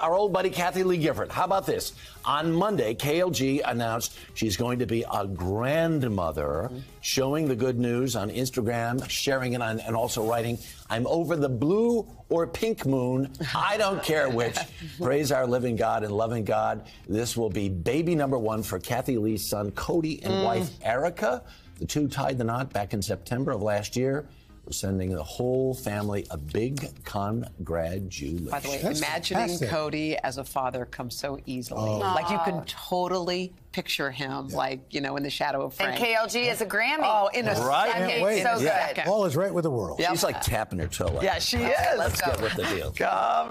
Our old buddy Kathie Lee Gifford. How about this? On Monday, KLG announced she's going to be a grandmother, showing the good news on Instagram, sharing it on, and also writing, I'm over the blue or pink moon. I don't care which. Praise our living God and loving God. This will be baby number one for Kathie Lee's son, Cody, and Mm. wife, Erica. The two tied the knot back in September of last year. We're sending the whole family a big congratulations. By the way, imagining Cody as a father comes so easily. Oh. Like you can totally picture him, like you know, in the shadow of Frank. And KLG is a Grammy. Oh, in a Right? second. Can't wait. In a So good. second. All is right with the world. She's like tapping her toe. Yeah, she is. Let's get with the deal. Come